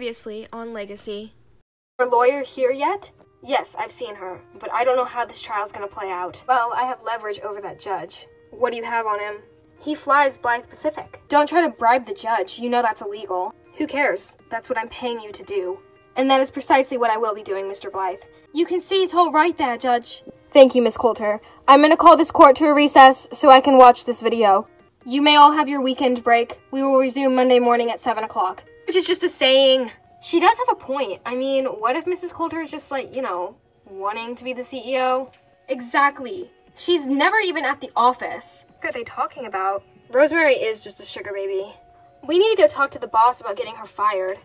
Previously on Legacy. Her lawyer here yet? Yes, I've seen her, but I don't know how this trial's gonna play out. Well, I have leverage over that judge. What do you have on him? He flies Blythe Pacific. Don't try to bribe the judge. You know that's illegal. Who cares? That's what I'm paying you to do. And that is precisely what I will be doing, Mr. Blythe. You can see it's all right there, Judge. Thank you, Miss Coulter. I'm gonna call this court to a recess so I can watch this video. You may all have your weekend break. We will resume Monday morning at 7 o'clock. Which is just a saying. She does have a point. I mean, what if Mrs. Coulter is just like, you know, wanting to be the CEO? Exactly. She's never even at the office. What are they talking about? Rosemary is just a sugar baby. We need to go talk to the boss about getting her fired.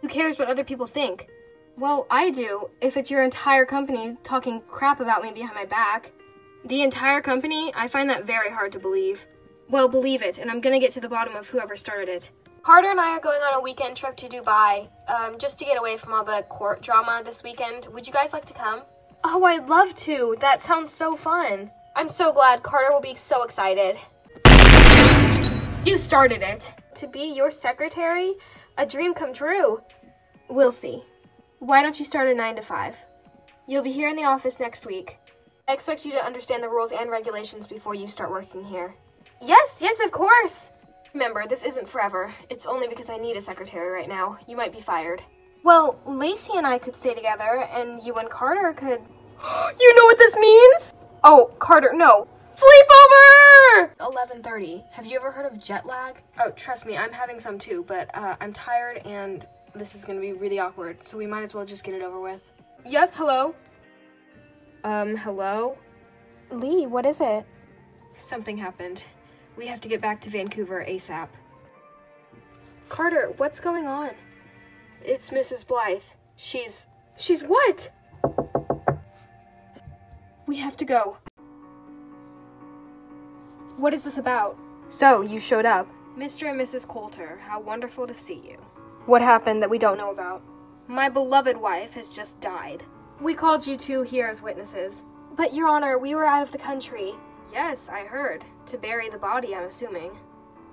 Who cares what other people think? Well, I do, if it's your entire company talking crap about me behind my back. The entire company? I find that very hard to believe. Well, believe it, and I'm gonna get to the bottom of whoever started it. Carter and I are going on a weekend trip to Dubai, um, just to get away from all the court drama this weekend. Would you guys like to come? Oh, I'd love to. That sounds so fun. I'm so glad Carter will be so excited. You started it. To be your secretary? A dream come true. We'll see. Why don't you start at 9 to 5? You'll be here in the office next week. I expect you to understand the rules and regulations before you start working here. Yes, yes, of course. Remember, this isn't forever. It's only because I need a secretary right now. You might be fired. Well, Lacey and I could stay together, and you and Carter could. you know what this means? Oh, Carter, no. Sleepover! 11:30. Have you ever heard of jet lag? Oh, trust me, I'm having some too, but uh, I'm tired and this is gonna be really awkward, so we might as well just get it over with. Yes, hello. Um, hello. Lee, what is it? Something happened. We have to get back to Vancouver ASAP. Carter, what's going on? It's Mrs. Blythe. She's. She's what? We have to go. What is this about? So, you showed up. Mr. and Mrs. Coulter, how wonderful to see you. What happened that we don't know about? My beloved wife has just died. We called you two here as witnesses. But, Your Honor, we were out of the country. Yes, I heard. To bury the body, I'm assuming.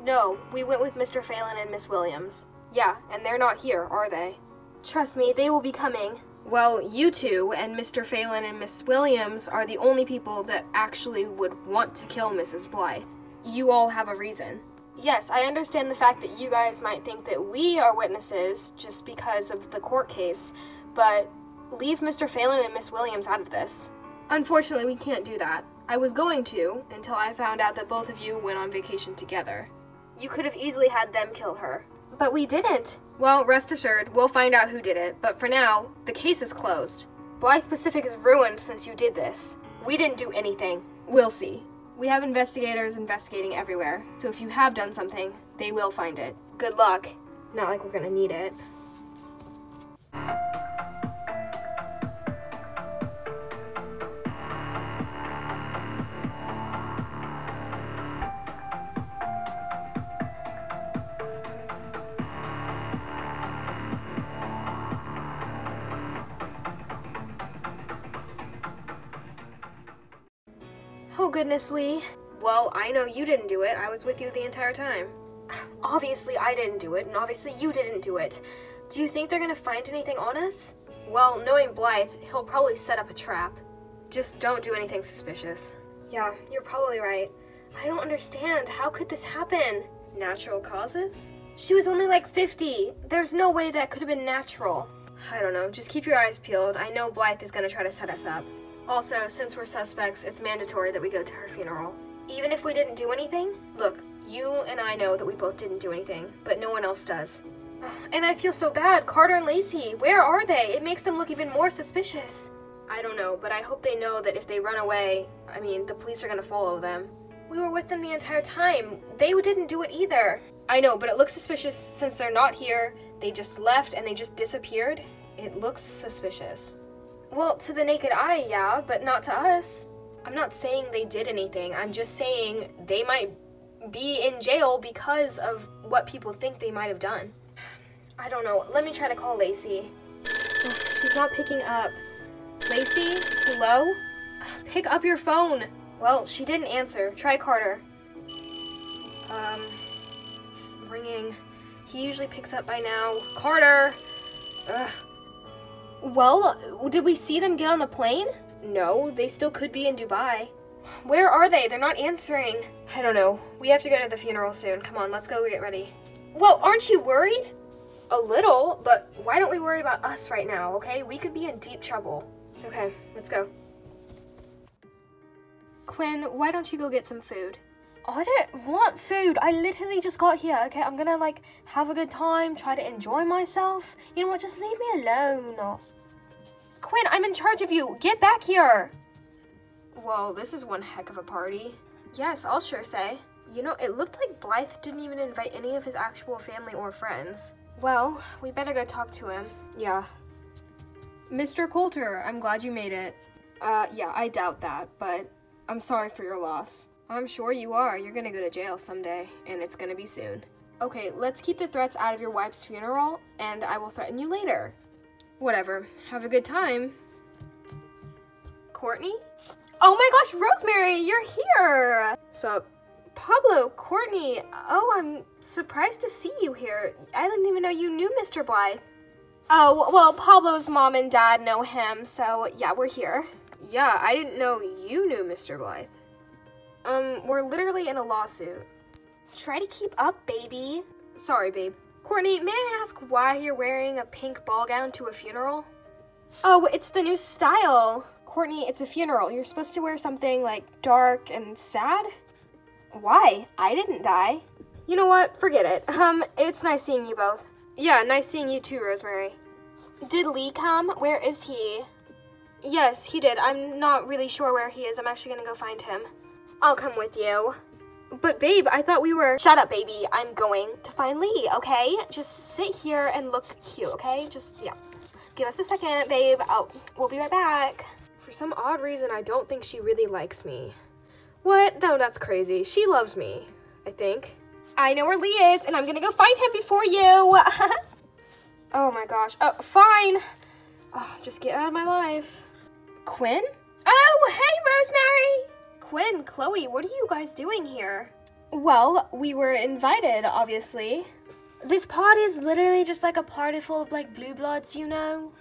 No, we went with Mr. Phelan and Miss Williams. Yeah, and they're not here, are they? Trust me, they will be coming. Well, you two and Mr. Phelan and Miss Williams are the only people that actually would want to kill Mrs. Blythe. You all have a reason. Yes, I understand the fact that you guys might think that we are witnesses just because of the court case, but leave Mr. Phelan and Miss Williams out of this. Unfortunately, we can't do that. I was going to until I found out that both of you went on vacation together. You could have easily had them kill her. But we didn't. Well, rest assured, we'll find out who did it, but for now, the case is closed. Blythe Pacific is ruined since you did this. We didn't do anything. We'll see. We have investigators investigating everywhere, so if you have done something, they will find it. Good luck. Not like we're gonna need it. Goodness, Lee. Well, I know you didn't do it. I was with you the entire time. Obviously, I didn't do it, and obviously, you didn't do it. Do you think they're gonna find anything on us? Well, knowing Blythe, he'll probably set up a trap. Just don't do anything suspicious. Yeah, you're probably right. I don't understand. How could this happen? Natural causes? She was only like 50. There's no way that could have been natural. I don't know. Just keep your eyes peeled. I know Blythe is gonna try to set us up. Also, since we're suspects, it's mandatory that we go to her funeral. Even if we didn't do anything? Look, you and I know that we both didn't do anything, but no one else does. And I feel so bad. Carter and Lacey, where are they? It makes them look even more suspicious. I don't know, but I hope they know that if they run away, I mean, the police are gonna follow them. We were with them the entire time. They didn't do it either. I know, but it looks suspicious since they're not here. They just left and they just disappeared. It looks suspicious. Well, to the naked eye, yeah, but not to us. I'm not saying they did anything. I'm just saying they might be in jail because of what people think they might have done. I don't know. Let me try to call Lacey. She's not picking up. Lacey? Hello? Pick up your phone. Well, she didn't answer. Try Carter. Um, it's ringing. He usually picks up by now. Carter! Ugh. Well, did we see them get on the plane? No, they still could be in Dubai. Where are they? They're not answering. I don't know. We have to go to the funeral soon. Come on, let's go get ready. Well, aren't you worried? A little, but why don't we worry about us right now, okay? We could be in deep trouble. Okay, let's go. Quinn, why don't you go get some food? I don't want food. I literally just got here, okay? I'm gonna like have a good time, try to enjoy myself. You know what? Just leave me alone. Quinn, I'm in charge of you. Get back here. Well, this is one heck of a party. Yes, I'll sure say. You know, it looked like Blythe didn't even invite any of his actual family or friends. Well, we better go talk to him. Yeah. Mr. Coulter, I'm glad you made it. Uh, yeah, I doubt that, but I'm sorry for your loss. I'm sure you are. You're gonna go to jail someday, and it's gonna be soon. Okay, let's keep the threats out of your wife's funeral, and I will threaten you later. Whatever. Have a good time. Courtney? Oh my gosh, Rosemary, you're here! So, Pablo, Courtney, oh, I'm surprised to see you here. I didn't even know you knew Mr. Blythe. Oh, well, Pablo's mom and dad know him, so yeah, we're here. Yeah, I didn't know you knew Mr. Blythe. Um, we're literally in a lawsuit. Try to keep up, baby. Sorry, babe. Courtney, may I ask why you're wearing a pink ball gown to a funeral? Oh, it's the new style. Courtney, it's a funeral. You're supposed to wear something like dark and sad? Why? I didn't die. You know what? Forget it. Um, it's nice seeing you both. Yeah, nice seeing you too, Rosemary. Did Lee come? Where is he? Yes, he did. I'm not really sure where he is. I'm actually gonna go find him. I'll come with you. But babe, I thought we were- Shut up, baby. I'm going to find Lee, okay? Just sit here and look cute, okay? Just, yeah. Give us a second, babe. Oh, we'll be right back. For some odd reason, I don't think she really likes me. What? No, that's crazy. She loves me, I think. I know where Lee is, and I'm gonna go find him before you. oh my gosh. Oh, fine. Oh, just get out of my life. Quinn? Oh, hey, Rosemary! Quinn, Chloe, what are you guys doing here? Well, we were invited, obviously. This pod is literally just like a party full of like blue bloods, you know?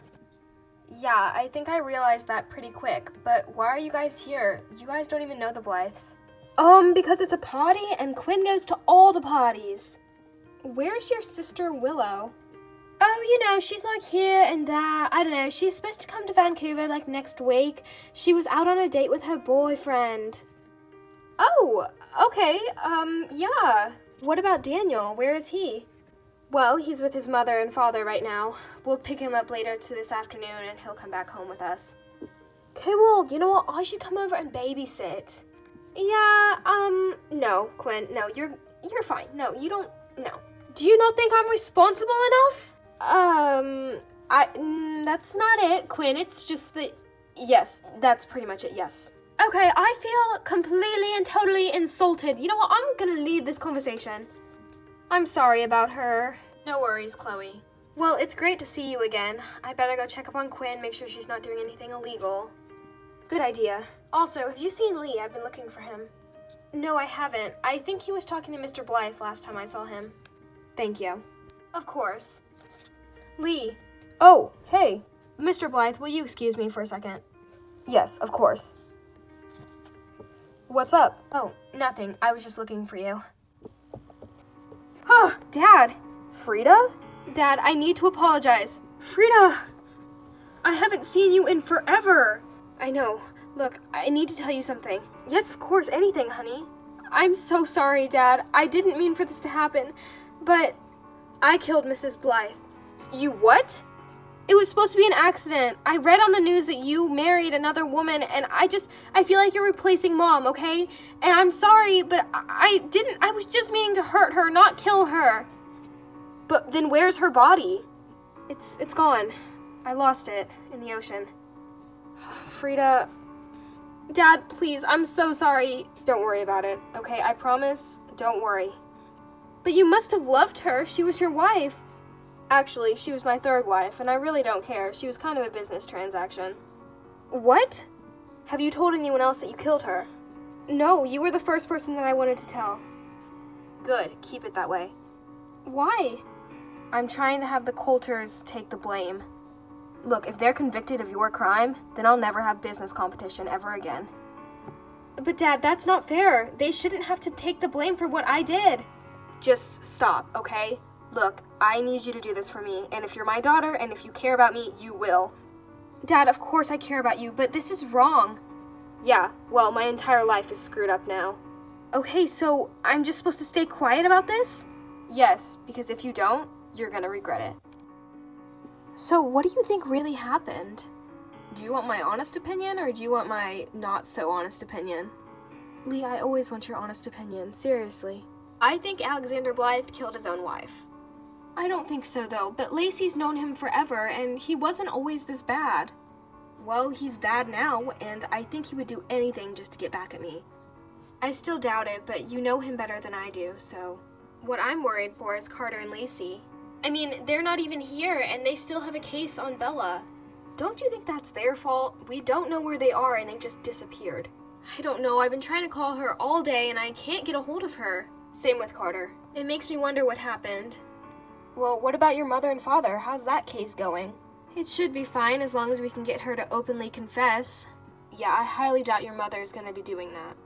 Yeah, I think I realized that pretty quick, but why are you guys here? You guys don't even know the Blythes. Um, because it's a party and Quinn goes to all the parties. Where's your sister Willow? Oh, you know, she's like here and there. I don't know. She's supposed to come to Vancouver like next week. She was out on a date with her boyfriend. Oh, okay. Um, yeah. What about Daniel? Where is he? Well, he's with his mother and father right now. We'll pick him up later to this afternoon and he'll come back home with us. Cool, you know what? I should come over and babysit. Yeah, um, no, Quinn, no, you're you're fine. No, you don't no. Do you not think I'm responsible enough? Um, I mm, that's not it, Quinn. It's just that yes, that's pretty much it. Yes. Okay, I feel completely and totally insulted. You know what? I'm gonna leave this conversation. I'm sorry about her. No worries, Chloe. Well, it's great to see you again. I better go check up on Quinn, make sure she's not doing anything illegal. Good idea. Also, have you seen Lee? I've been looking for him. No, I haven't. I think he was talking to Mr. Blythe last time I saw him. Thank you. Of course. Lee. Oh, hey. Mr. Blythe, will you excuse me for a second? Yes, of course. What's up? Oh, nothing. I was just looking for you. Oh, Dad. Frida? Dad, I need to apologize. Frida! I haven't seen you in forever. I know. Look, I need to tell you something. Yes, of course, anything, honey. I'm so sorry, Dad. I didn't mean for this to happen, but I killed Mrs. Blythe. You what? It was supposed to be an accident. I read on the news that you married another woman, and I just, I feel like you're replacing mom, okay? And I'm sorry, but I, I didn't, I was just meaning to hurt her, not kill her. But then where's her body? It's, it's gone. I lost it in the ocean. Frida, Dad, please, I'm so sorry. Don't worry about it, okay? I promise, don't worry. But you must have loved her. She was your wife. Actually, she was my third wife, and I really don't care. She was kind of a business transaction. What? Have you told anyone else that you killed her? No, you were the first person that I wanted to tell. Good, keep it that way. Why? I'm trying to have the Coulters take the blame. Look, if they're convicted of your crime, then I'll never have business competition ever again. But, Dad, that's not fair. They shouldn't have to take the blame for what I did. Just stop, okay? Look, I need you to do this for me, and if you're my daughter and if you care about me, you will. Dad, of course I care about you, but this is wrong. Yeah, well, my entire life is screwed up now. Okay, so I'm just supposed to stay quiet about this? Yes, because if you don't, you're gonna regret it. So, what do you think really happened? Do you want my honest opinion or do you want my not so honest opinion? Lee, I always want your honest opinion, seriously. I think Alexander Blythe killed his own wife. I don't think so, though, but Lacey's known him forever, and he wasn't always this bad. Well, he's bad now, and I think he would do anything just to get back at me. I still doubt it, but you know him better than I do, so. What I'm worried for is Carter and Lacey. I mean, they're not even here, and they still have a case on Bella. Don't you think that's their fault? We don't know where they are, and they just disappeared. I don't know, I've been trying to call her all day, and I can't get a hold of her. Same with Carter. It makes me wonder what happened. Well, what about your mother and father? How's that case going? It should be fine as long as we can get her to openly confess. Yeah, I highly doubt your mother is going to be doing that.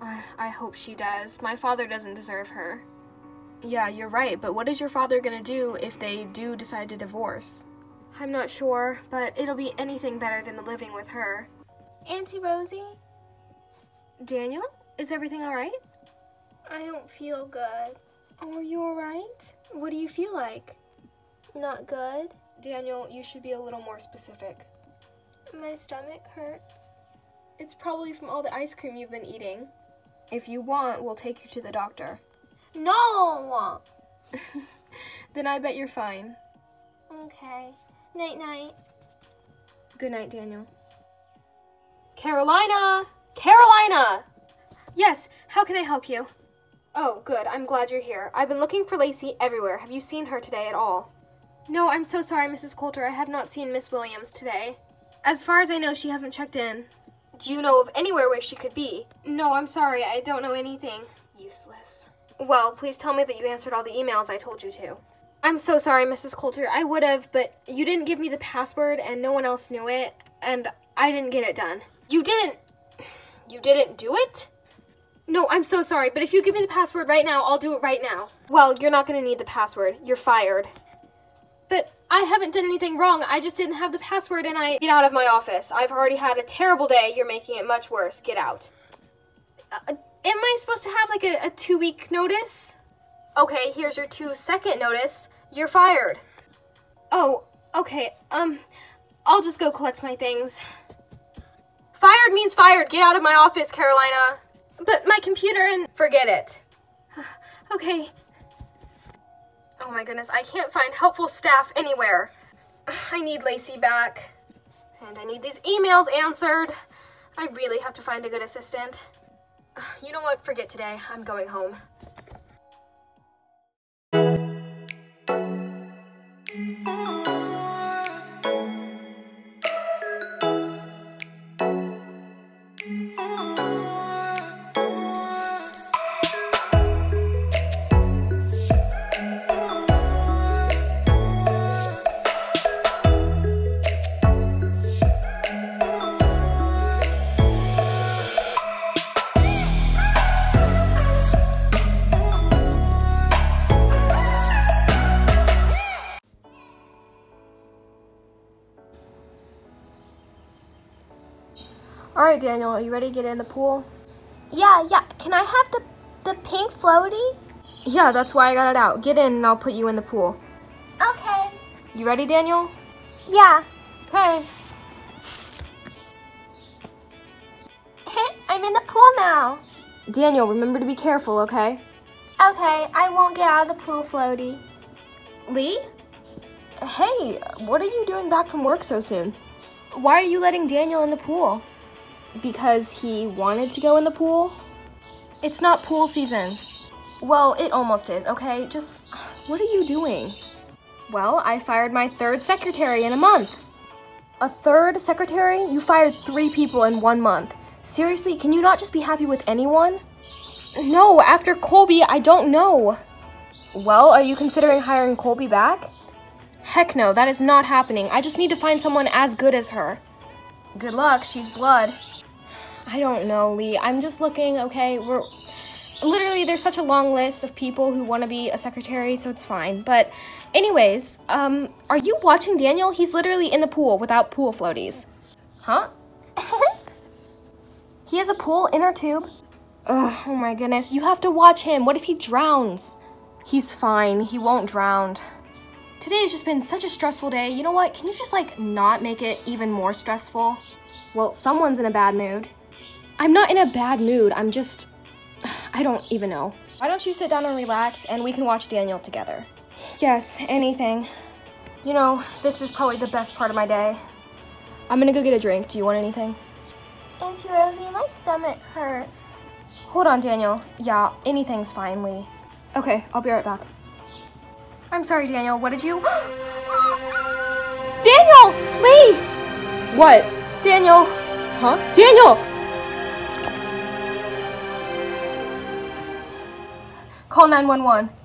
I, I hope she does. My father doesn't deserve her. Yeah, you're right, but what is your father going to do if they do decide to divorce? I'm not sure, but it'll be anything better than living with her. Auntie Rosie? Daniel? Is everything alright? I don't feel good. Oh, are you alright? What do you feel like? Not good. Daniel, you should be a little more specific. My stomach hurts. It's probably from all the ice cream you've been eating. If you want, we'll take you to the doctor. No! then I bet you're fine. Okay. Night night. Good night, Daniel. Carolina! Carolina! Yes, how can I help you? Oh, good. I'm glad you're here. I've been looking for Lacey everywhere. Have you seen her today at all? No, I'm so sorry, Mrs. Coulter. I have not seen Miss Williams today. As far as I know, she hasn't checked in. Do you know of anywhere where she could be? No, I'm sorry. I don't know anything. Useless. Well, please tell me that you answered all the emails I told you to. I'm so sorry, Mrs. Coulter. I would have, but you didn't give me the password and no one else knew it, and I didn't get it done. You didn't. You didn't do it? No, I'm so sorry, but if you give me the password right now, I'll do it right now. Well, you're not gonna need the password. You're fired. But I haven't done anything wrong. I just didn't have the password and I. Get out of my office. I've already had a terrible day. You're making it much worse. Get out. Uh, am I supposed to have like a, a two week notice? Okay, here's your two second notice. You're fired. Oh, okay. Um, I'll just go collect my things. Fired means fired. Get out of my office, Carolina. But my computer and... Forget it. okay. Oh my goodness, I can't find helpful staff anywhere. I need Lacey back. And I need these emails answered. I really have to find a good assistant. You know what? Forget today. I'm going home. All right, Daniel, are you ready to get in the pool? Yeah, yeah. Can I have the the pink floaty? Yeah, that's why I got it out. Get in and I'll put you in the pool. Okay. You ready, Daniel? Yeah. Okay. I'm in the pool now. Daniel, remember to be careful, okay? Okay, I won't get out of the pool floaty. Lee? Hey, what are you doing back from work so soon? Why are you letting Daniel in the pool? Because he wanted to go in the pool? It's not pool season. Well, it almost is, okay? Just, what are you doing? Well, I fired my third secretary in a month. A third secretary? You fired three people in one month. Seriously, can you not just be happy with anyone? No, after Colby, I don't know. Well, are you considering hiring Colby back? Heck no, that is not happening. I just need to find someone as good as her. Good luck, she's blood. I don't know, Lee. I'm just looking, okay? We're literally there's such a long list of people who want to be a secretary, so it's fine. But anyways, um are you watching Daniel? He's literally in the pool without pool floaties. Huh? he has a pool inner tube. Ugh, oh my goodness. You have to watch him. What if he drowns? He's fine. He won't drown. Today has just been such a stressful day. You know what? Can you just like not make it even more stressful? Well, someone's in a bad mood. I'm not in a bad mood. I'm just I don't even know. Why don't you sit down and relax and we can watch Daniel together? Yes, anything. You know, this is probably the best part of my day. I'm gonna go get a drink. Do you want anything? Auntie Rosie, my stomach hurts. Hold on, Daniel. Yeah, anything's fine, Lee. Okay, I'll be right back. I'm sorry, Daniel. What did you? Daniel! Lee! What? Daniel? Huh? Daniel! Call 911.